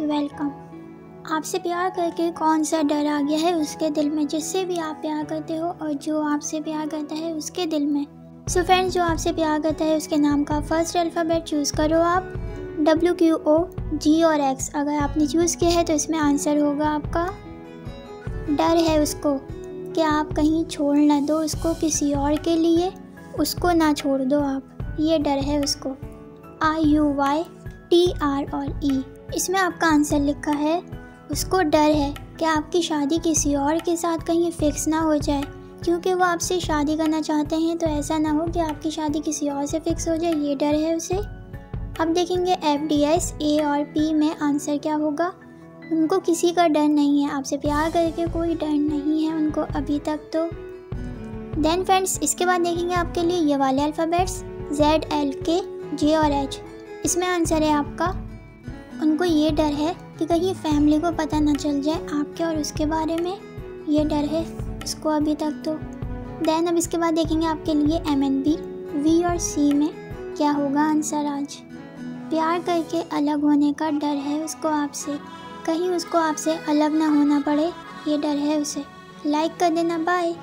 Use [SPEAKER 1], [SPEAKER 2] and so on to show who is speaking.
[SPEAKER 1] Welcome आपसे प्यार करके कौन सा डर आ गया है उसके दिल में? जिससे भी आप प्यार करते हो और जो आपसे प्यार करता है उसके दिल में। सो so फ्रेंड्स जो आपसे प्यार करता है उसके नाम का फ़र्स्ट अल्फ़ाबेट चूज़ करो आप। डब्ल्यू क्यू ओ जी और एक्स अगर आपने चूज़ किया है तो इसमें आंसर होगा आपका। डर है उसको कि आप कहीं छोड़ ना दो उसको किसी और के लिए। उसको ना छोड़ दो आप। ये डर है उसको। I U Y T R और ई. इसमें आपका आंसर लिखा है, उसको डर है कि आपकी शादी किसी और के साथ कहीं फिक्स ना हो जाए। क्योंकि वो आपसे शादी करना चाहते हैं तो ऐसा ना हो कि आपकी शादी किसी और से फिक्स हो जाए, ये डर है उसे। अब देखेंगे एफ़ डी एस ए और पी में आंसर क्या होगा। उनको किसी का डर नहीं है, आपसे प्यार करके कोई डर नहीं है उनको अभी तक तो। देन फ्रेंड्स इसके बाद देखेंगे आपके लिए ये वाले अल्फ़ाबेट्स जेड एल के जे और एच इसमें आंसर है आपका। उनको ये डर है कि कहीं फैमिली को पता ना चल जाए आपके और उसके बारे में। ये डर है उसको अभी तक तो। देन अब इसके बाद देखेंगे आपके लिए एम एन बी वी और सी में क्या होगा आंसर आज। प्यार करके अलग होने का डर है उसको आपसे। कहीं उसको आपसे अलग ना होना पड़े, ये डर है उसे। लाइक कर देना, बाय।